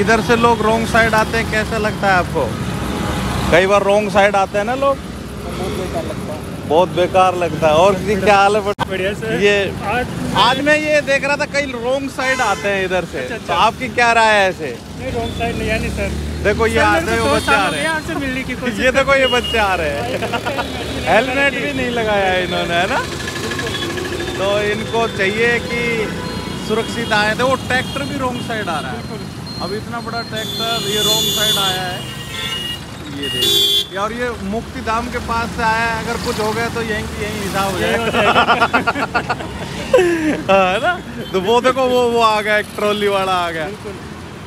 इधर से लोग रोंग साइड आते हैं कैसा लगता है आपको? कई बार रोंग साइड आते हैं ना लोग? बहुत बेकार लगता है। और जी क्या हाल है? ये आज आज मैं ये देख रहा था कई रोंग साइड आते हैं इधर से। अच्छा, तो अच्छा। आपकी क्या राय है ऐसे? नहीं रॉन्ग साइड नहीं है सर। देखो ये आते हैं बच्चे आ रहे हैं। मिलने की कोशिश ये देखो ये बच्चे आ रहे हैं। हेलमेट भी नहीं लगाया है इन्होंने है ना? तो इनको चाहिए कि सुरक्षित आए। थे वो ट्रैक्टर भी रोंग साइड आ रहा है। अब इतना बड़ा ट्रैक्टर ये रोंग साइड आया है। ये देखिए और ये मुक्ति धाम के पास से आया है। अगर कुछ हो गया तो यहीं की यहीं हिसाब हो जाएगा। हाँ, है ना? तो वो देखो वो वो आ गया एक ट्रॉली वाला आ गया।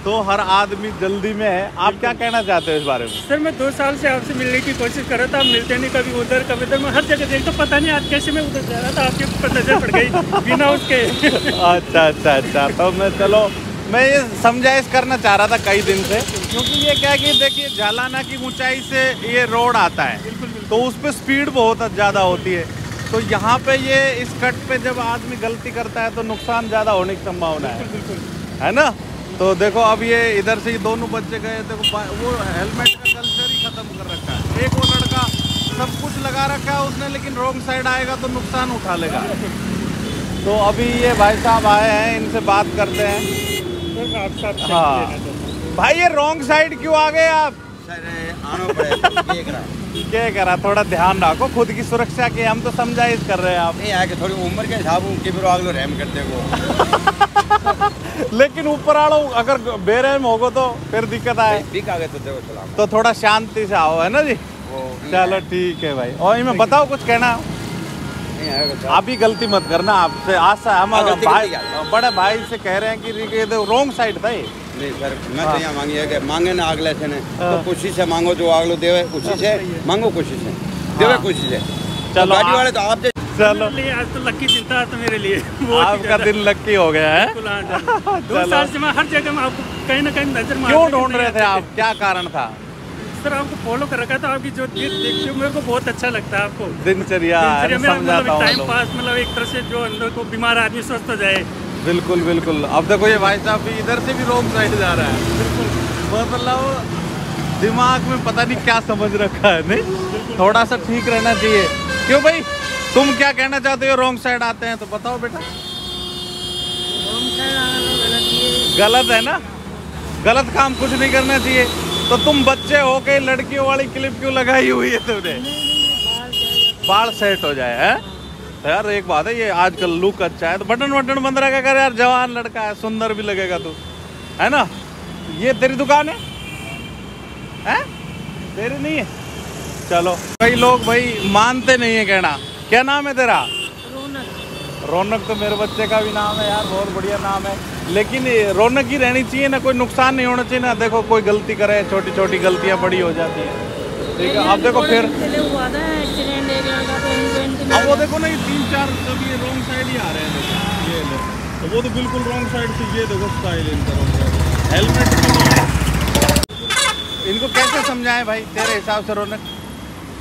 तो हर आदमी जल्दी में है। आप क्या कहना चाहते हो इस बारे में? सर मैं दो साल से आपसे मिलने की कोशिश कर रहा था। आप मिलते नहीं कभी उधर कभी उधर। मैं हर जगह देखता पता नहीं आज कैसे मैं उधर जा रहा था। आपके ऊपर नज़र पड़ गई बिना उसके। अच्छा अच्छा अच्छा। तो मैं चलो मैं ये समझाइश करना चाह रहा था कई दिन से, क्योंकि ये क्या कि देखिए झालाना की ऊंचाई से ये रोड आता है तो उस पर स्पीड बहुत ज़्यादा होती है। तो यहाँ पे ये इस कट पे जब आदमी गलती करता है तो नुकसान ज़्यादा होने की संभावना है। है ना? तो देखो अब ये इधर से ही दोनों बच्चे गए, देखो वो हेलमेट का कल्चर ही खत्म कर रखा है। एक वो लड़का सब कुछ लगा रखा है उसने, लेकिन रॉन्ग साइड आएगा तो नुकसान उठा लेगा। तो अभी ये भाई साहब आए हैं, इनसे बात करते हैं। आप चाहता हूँ। भाई ये रॉन्ग साइड क्यों आ गए आप? सर आना रहा क्या करा। थोड़ा ध्यान रखो खुद की सुरक्षा के हम तो समझाइश कर रहे हैं आप। नहीं आके थोड़ी उम्र के हिसाब उनके फिर आग लो रहम करते को लेकिन ऊपर आड़ो अगर बेरहम होगो तो फिर दिक्कत आए। भी आगे तो देखो सलाम तो थोड़ा शांति से आओ है ना जी? चलो ठीक है भाई। और इनमें बताओ कुछ कहना। आप ही गलती मत करना आपसे आज से हम हाँ, भाई बड़े भाई से कह रहे हैं कि ये तो रॉन्ग साइड था ये। नहीं सर मैं हाँ। तो यहाँ मांगी है कि मांगे ना अगले से ने हाँ। तो खुशी से मांगो जो अगलो देवे खुशी से मांगो खुशी से देवे हाँ। खुशी से चलो, तो गाड़ी वाले तो आप जे- चलो। आज तो लक्की दिन था तो मेरे लिए। आपका दिन लक्की हो गया है। हाँ। दो साल से मैं हर जगह में आपको कहीं ना कहीं नज़र क्यों ढूंढ रहे थे आप? क्या कारण था? सर आपको फॉलो कर रखा था आपकी जो देखते हो मेरे को बहुत अच्छा लगता है आपको। दिनचर्या दिनचर्या में समझाता मतलब टाइम पास मतलब एक तरह से जो अंदर को बीमार आदमी स्वस्थ हो जाए। बिल्कुल बिल्कुल। अब देखो ये भाई साहब भी इधर से भी रॉन्ग साइड जा रहा है। बिल्कुल। मतलब दिमाग में पता नहीं क्या समझ रखा है नहीं? थोड़ा सा ठीक रहना चाहिए। क्यों भाई? तुम क्या कहना चाहते हो रॉन्ग साइड आते हैं तो बताओ बेटा। गलत है ना? गलत काम कुछ नहीं करना चाहिए। तो तुम बच्चे हो के लड़कियों वाली क्लिप क्यों लगाई हुई है तुमने? बाल सेट हो जाए है? यार एक बात है ये आजकल लुक अच्छा है तो बटन वटन बंद रखा कर यार जवान लड़का है सुंदर भी लगेगा तू। है ना? ये तेरी दुकान है? हैं? तेरी नहीं है? चलो। कई लोग भाई मानते नहीं है कहना। क्या नाम है तेरा? रौनक। रौनक तो मेरे बच्चे का भी नाम है यार बहुत बढ़िया नाम है। लेकिन रौनक ही रहनी चाहिए ना कोई नुकसान नहीं होना चाहिए ना देखो कोई गलती करे छोटी छोटी गलतियाँ बड़ी हो जाती है ठीक है अब देखो फिर तो अब वो देखो ना ये तीन चार सब ये रॉन्ग साइड ही आ रहे हैं ये ले तो वो तो बिल्कुल रॉन्ग साइड से ये देखो स्टाइल इनका। हेलमेट। इनको कैसे समझाएँ भाई तेरे हिसाब से रौनक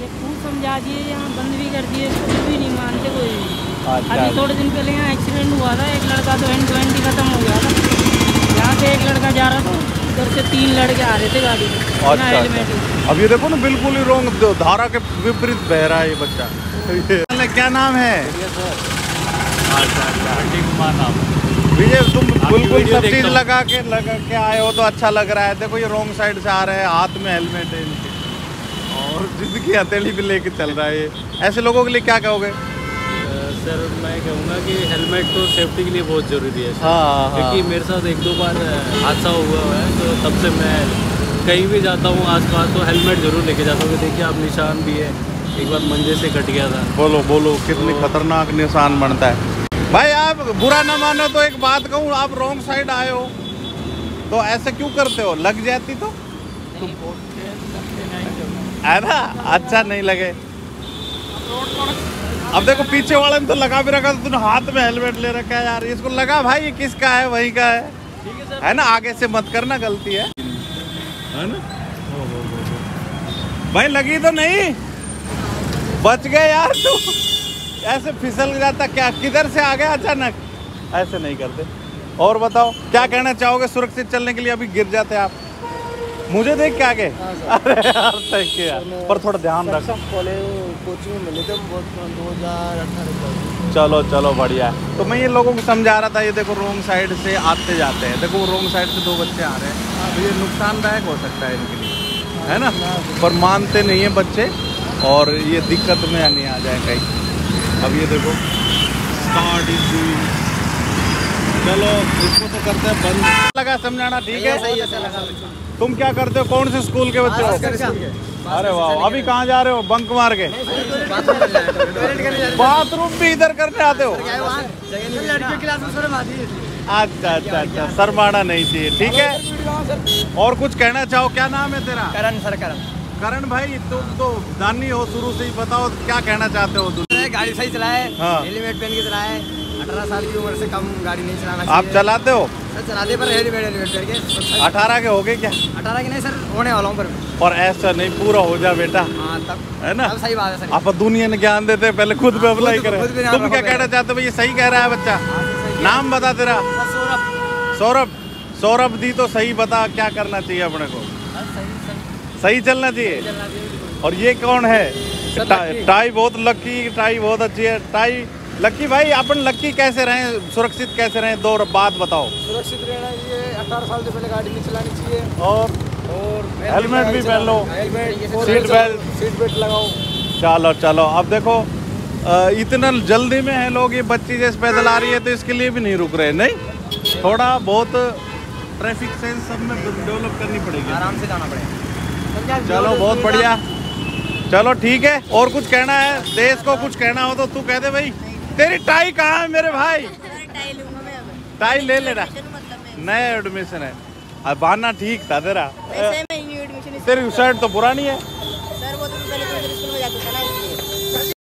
ये खूब समझा दिए यहाँ बंद भी कर दिए कुछ भी नहीं मानते कोई अभी थोड़े दिन पहले यहाँ एक्सीडेंट हुआ था एक लड़का तो एंड टू एंड ही खत्म हो गया था। यहाँ से एक लड़का जा रहा था उधर से तीन लड़के आ रहे थे गाड़ी में अच्छा हेलमेट अच्छा। अब ये देखो ना बिल्कुल ही रॉन्ग धारा के विपरीत बह रहा है। ये बच्चा क्या नाम है? अच्छा अच्छा नाम। विजय तुम बिल्कुल सब चीज़ लगा के लगा के आए हो तो अच्छा लग रहा है। देखो ये रॉन्ग साइड से आ रहे हैं हाथ में हेलमेट है इनके। और ज़िंदगी हथेली भी लेके चल रहा है ये। ऐसे लोगों के लिए क्या कहोगे? सर मैं कहूँगा कि हेलमेट तो सेफ्टी के लिए बहुत ज़रूरी है सर। हाँ क्योंकि मेरे साथ एक दो बार हादसा हुआ है तो तब से मैं कहीं भी जाता हूँ आसपास तो हेलमेट ज़रूर लेके जाता हूँ। देखिए आप निशान भी है एक बार मंजे से कट गया था। बोलो बोलो कितनी खतरनाक निशान बनता है। भाई आप बुरा ना मानो तो एक बात कहूँ आप रॉन्ग साइड आए हो। तो ऐसे क्यों करते हो? लग जाती तो? है ना? अच्छा नहीं लगे। अब देखो पीछे वाले ने तो लगा भी रखा तो तूने हाथ में हेलमेट ले रखा है यार। इसको लगा भाई ये किसका है वही का है? है ना आगे से मत करना गलती है। है ना? भाई लगी तो नहीं। बच गए यार तू। ऐसे फिसल जाता क्या किधर से आ गया अचानक? ऐसे नहीं करते। और बताओ क्या कहना चाहोगे सुरक्षित चलने के लिए? अभी गिर जाते आप। मुझे देख के आगे। अरे यार थैंक यू यार। पर थोड़ा ध्यान रख। कोचिंग मिले थे दो हज़ार अठारह चलो चलो बढ़िया। है तो मैं ये लोगों को समझा रहा था ये देखो रोंग साइड से आते जाते हैं। देखो रोंग साइड से दो बच्चे आ रहे हैं। तो ये नुकसानदायक हो सकता है इनके लिए है ना? पर मानते नहीं है बच्चे और ये दिक्कत में नहीं आ जाए कहीं। अब ये देखो स्टार्ट इज़ चलो इसको तो करते हैं बंद। लगा समझाना ठीक है? तुम क्या करते हो? कौन से स्कूल के बच्चे हो? अरे वाह अभी कहाँ जा रहे हो? बंक मार के। बाथरूम भी इधर करने आते हो। अच्छा अच्छा अच्छा शर्माना नहीं चाहिए ठीक है? और कुछ कहना चाहो? क्या नाम है तेरा? करण सर करण। करण भाई तुम तो दानी हो शुरू से ही बताओ क्या कहना चाहते हो? गाड़ी सही चलाए हाँ। हेलमेट पहन के चलाए। अठारह साल की उम्र से कम गाड़ी नहीं चलाना आप चलाते हो? सर चलाते पर हेलमेट हेलमेट पहन के अठारह के हो गए क्या? अठारह की नहीं सर होने वाला हूँ पर। और ऐसा नहीं पूरा हो जा बेटा। हाँ तब है ना? सही बात है सर। आप दुनिया ने ज्ञान देते हैं, पहले खुद पे हाँ, अप्लाई खुद- करें तुम क्या कहना चाहते हो भैया सही कह रहा है बच्चा। नाम बता तेरा। सौरभ। सौरभ। सौरभ दी तो सही बता क्या करना चाहिए अपने को? सही चलना चाहिए? और ये कौन है? टाई बहुत लक्की टाई बहुत अच्छी है। टाई लक्की भाई अपन लक्की कैसे रहे? सुरक्षित कैसे रहे? दो बात बताओ। सुरक्षित रहना चाहिए। अठारह साल से पहले गाड़ी नहीं चलानी चाहिए। और और हेलमेट भी पहन लो। सीट बेल्ट सीट बेल्ट लगाओ। चलो चलो। अब देखो इतना जल्दी में है लोग ये बच्ची जैसे पैदल आ रही है तो इसके लिए भी नहीं रुक रहे। नहीं थोड़ा बहुत ट्रैफ़िक सेंस सब में डेवलप करनी पड़ेगी। आराम से जाना पड़ेगा। चलो बहुत बढ़िया। चलो ठीक है। और कुछ कहना है? देश को कुछ कहना हो तो तू कह दे भाई। तेरी टाई कहाँ है मेरे भाई? टाई लूँगा मैं अब। टाई ले लेना। मतलब नया एडमिशन है। अब बहाना ठीक था तेरा। तेरी शर्ट तो पुरानी है।